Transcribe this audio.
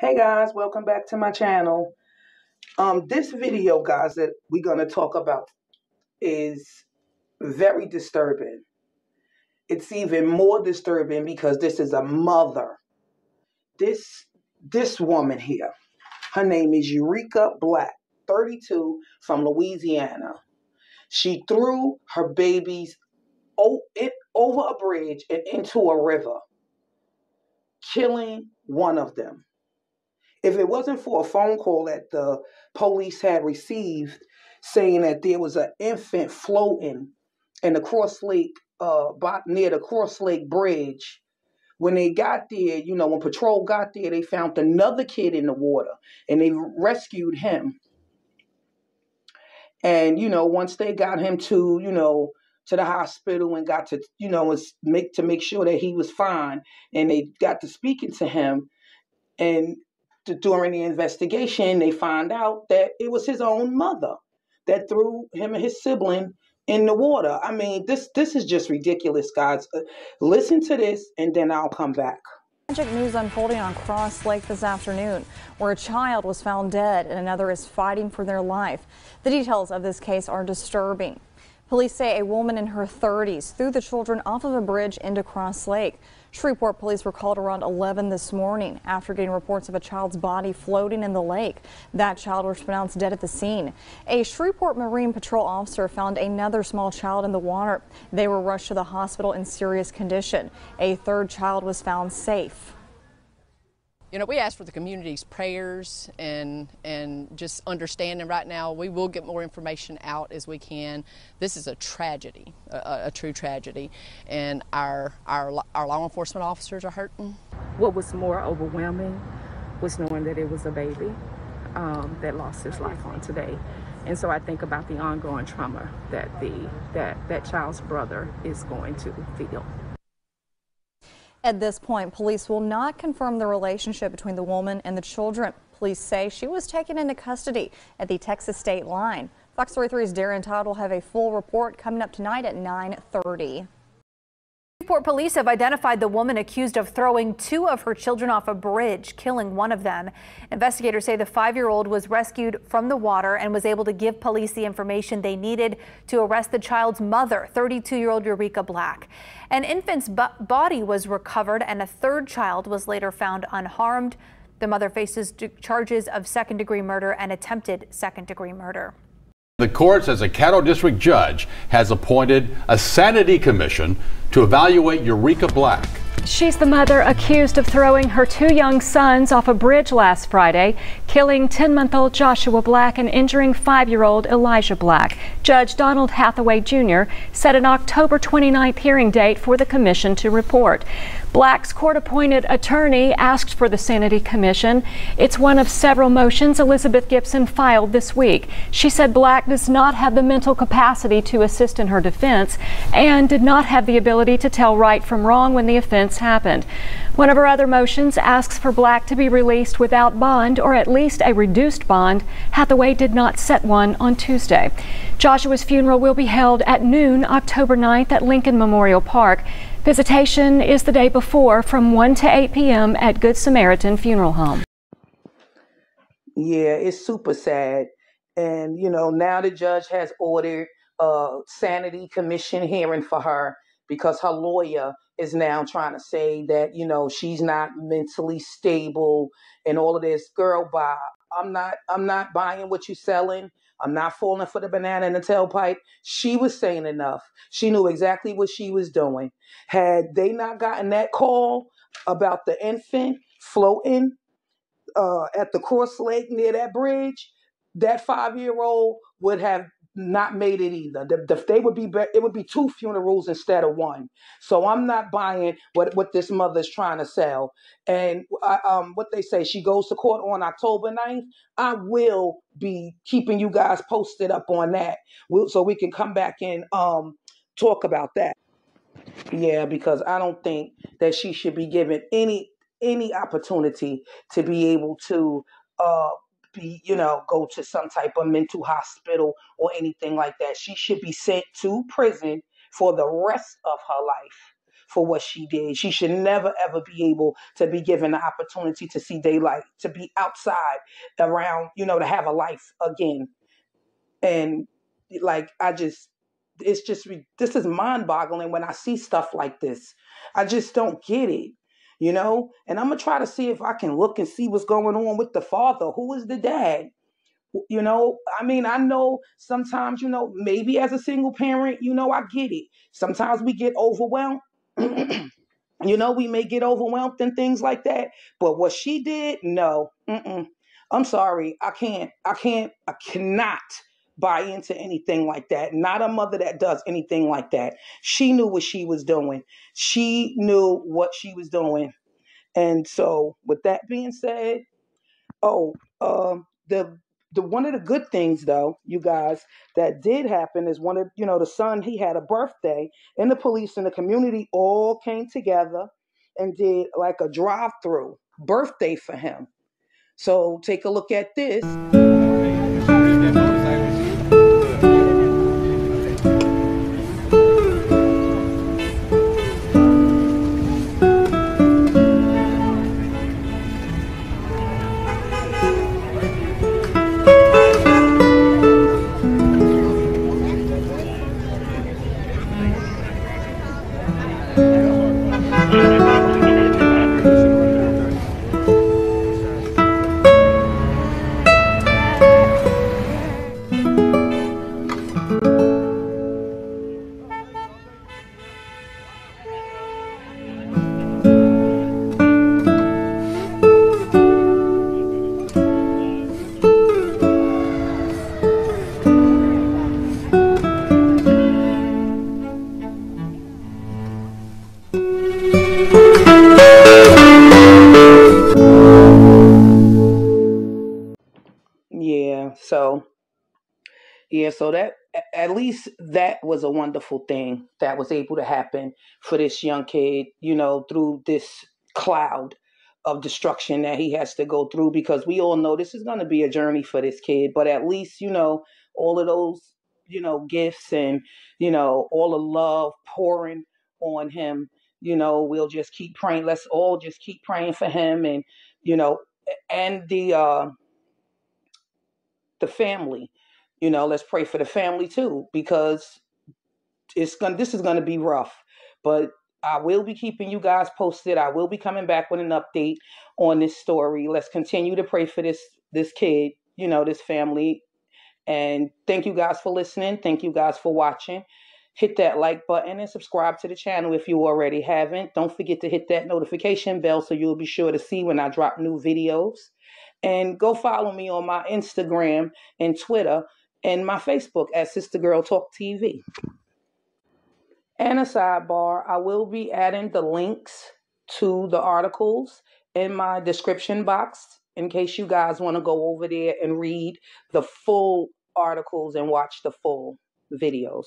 Hey guys, welcome back to my channel. Um, this video, guys, that we're gonna talk about is very disturbing. It's even more disturbing because this is a mother. This this woman here, her name is Ureka Black, 32, from Louisiana. She threw her babies over a bridge and into a river, killing one of them. If it wasn't for a phone call that the police had received saying that there was an infant floating in the Cross Lake, uh, near the Cross Lake Bridge, when they got there, you know, when patrol got there, they found another kid in the water and they rescued him. And, you know, once they got him to, you know, to the hospital and got to, you know, make to make sure that he was fine and they got to speaking to him and during the investigation, they find out that it was his own mother that threw him and his sibling in the water. I mean, this this is just ridiculous, guys. Uh, listen to this, and then I'll come back. Tragic news unfolding on Cross Lake this afternoon, where a child was found dead and another is fighting for their life. The details of this case are disturbing. Police say a woman in her 30s threw the children off of a bridge into Cross Lake. Shreveport police were called around 11 this morning after getting reports of a child's body floating in the lake. That child was pronounced dead at the scene. A Shreveport Marine Patrol officer found another small child in the water. They were rushed to the hospital in serious condition. A third child was found safe. You know, we ask for the community's prayers and and just understanding right now. We will get more information out as we can. This is a tragedy, a, a true tragedy, and our, our our law enforcement officers are hurting. What was more overwhelming was knowing that it was a baby um, that lost his life on today. And so I think about the ongoing trauma that the that that child's brother is going to feel. At this point, police will not confirm the relationship between the woman and the children. Police say she was taken into custody at the Texas state line. Fox 33's Darren Todd will have a full report coming up tonight at 930. Shreveport police have identified the woman accused of throwing two of her children off a bridge, killing one of them. Investigators say the five-year-old was rescued from the water and was able to give police the information they needed to arrest the child's mother, 32-year-old Ureka Black. An infant's body was recovered and a third child was later found unharmed. The mother faces charges of second-degree murder and attempted second-degree murder. The courts, as a Caddo District judge, has appointed a sanity commission to evaluate Ureka Black. She's the mother accused of throwing her two young sons off a bridge last Friday, killing 10 month old Joshua Black and injuring 5 year old Elijah Black. Judge Donald Hathaway Jr. set an October 29th hearing date for the commission to report. Black's court appointed attorney asked for the Sanity Commission. It's one of several motions Elizabeth Gibson filed this week. She said Black does not have the mental capacity to assist in her defense and did not have the ability to tell right from wrong when the offense happened. One of her other motions asks for Black to be released without bond or at least a reduced bond. Hathaway did not set one on Tuesday. Joshua's funeral will be held at noon October 9th at Lincoln Memorial Park. Visitation is the day before from 1 to 8 p.m. at Good Samaritan Funeral Home. Yeah, it's super sad. And, you know, now the judge has ordered a sanity commission hearing for her because her lawyer is now trying to say that, you know, she's not mentally stable and all of this. Girl, bye. I'm not I'm not buying what you're selling. I'm not falling for the banana in the tailpipe. She was saying enough. She knew exactly what she was doing. Had they not gotten that call about the infant floating uh, at the Cross Lake near that bridge, that five year old would have not made it either. The, the, they would be, it would be two funerals instead of one. So I'm not buying what what this mother's trying to sell. And I, um, what they say, she goes to court on October 9th. I will be keeping you guys posted up on that, we'll, so we can come back and um talk about that. Yeah, because I don't think that she should be given any any opportunity to be able to uh be, you know, go to some type of mental hospital or anything like that. She should be sent to prison for the rest of her life for what she did. She should never ever be able to be given the opportunity to see daylight, to be outside around, you know, to have a life again. And like I just it's just this is mind-boggling when I see stuff like this. I just don't get it you know? And i'm gonna try to see if i can look and see what's going on with the father. Who is the dad? You know? I mean i know sometimes you know maybe as a single parent you know i get it. Sometimes we get overwhelmed. You know we may get overwhelmed and things like that. But what she did no. Mm-mm. i'm sorry. I can't. I can't. I cannot buy into anything like that. Not a mother that does anything like that. She knew what she was doing. She knew what she was doing. And so with that being said oh um the the one of the good things though you guys that did happen is one of you know the son he had a birthday and the police and the community all came together and did like a drive through birthday for him. So take a look at this yeah, so that at least that was a wonderful thing that was able to happen for this young kid, you know, through this cloud of destruction that he has to go through because we all know this is going to be a journey for this kid, but at least, you know, all of those, you know, gifts and, you know, all the love pouring on him, you know, we'll just keep praying. Let's all just keep praying for him and, you know, and the uh the family. You know, let's pray for the family too, because it's gonna. this is gonna be rough. But I will be keeping you guys posted. I will be coming back with an update on this story. Let's continue to pray for this this kid, you know, this family. And thank you guys for listening. Thank you guys for watching. Hit that like button and subscribe to the channel if you already haven't. Don't forget to hit that notification bell so you'll be sure to see when I drop new videos. And go follow me on my Instagram and Twitter and my Facebook at Sister Girl Talk TV. And a sidebar, I will be adding the links to the articles in my description box in case you guys want to go over there and read the full articles and watch the full videos.